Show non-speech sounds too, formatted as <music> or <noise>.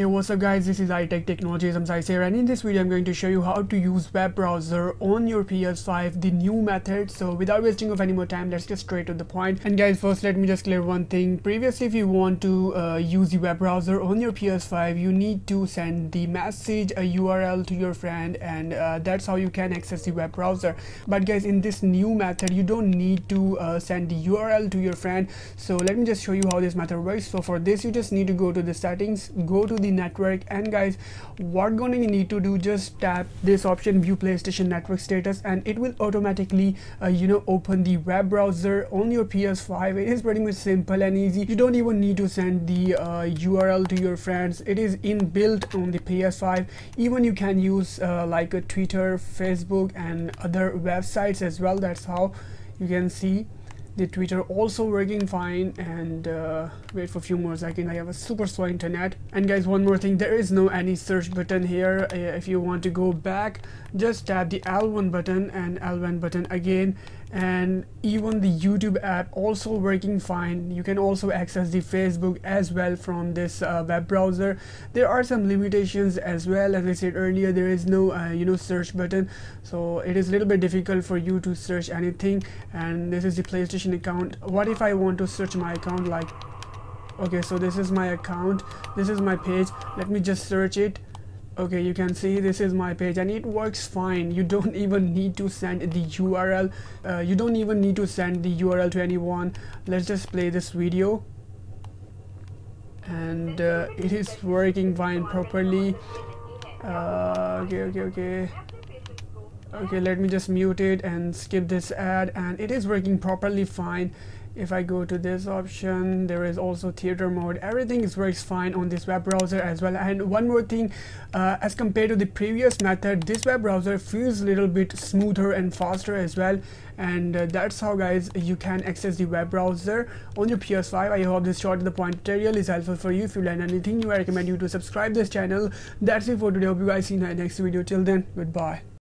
Hey what's up guys? This is iTech Technologies I'm Sai here and in this video I'm going to show you how to use web browser on your PS5 the new method. So without wasting of any more time let's get straight to the point. point and guys first let me just clear one thing. Previously if you want to uh, use the web browser on your PS5 you need to send the message a URL to your friend and uh, that's how you can access the web browser. But guys in this new method you don't need to uh, send the URL to your friend. So let me just show you how this method works. So for this you just need to go to the settings go to the network. And guys what gonna need to do? Just tap this option view playstation network status and it will automatically uh, you know open the web browser on your ps5 it is pretty much simple and easy. You don't even need to send the uh, url to your friends. It is inbuilt on the ps5 even you can use uh, like a twitter facebook and other websites as well. That's how you can see the Twitter also working fine and uh, wait for a few more seconds. I have a super slow internet. And guys one more thing. There is no any search button here. Uh, if you want to go back just tap the L1 button and L1 button again. And even the YouTube app also working fine. You can also access the Facebook as well from this uh, web browser. There are some limitations as well. As I said earlier there is no uh, you know search button. So it is a little bit difficult for you to search anything. And this is the Account what if I want to search my account like okay so this is my account this is my page let me just search it. Okay you can see this is my page and it works fine. You don't <laughs> even need to send the url uh, you don't even need to send the url to anyone. Let's just play this video. And uh, it is working fine properly. Uh, okay okay okay okay let me just mute it and skip this ad and it is working properly fine. If I go to this option there is also theater mode. Everything is works fine on this web browser as well. And one more thing uh, as compared to the previous method this web browser feels a little bit smoother and faster as well. And uh, that's how guys you can access the web browser on your PS5 I hope this short to the point. Tutorial is helpful for you. If you learn anything new I recommend you to subscribe this channel. That's it for today. Hope you guys see you in the next video. Till then goodbye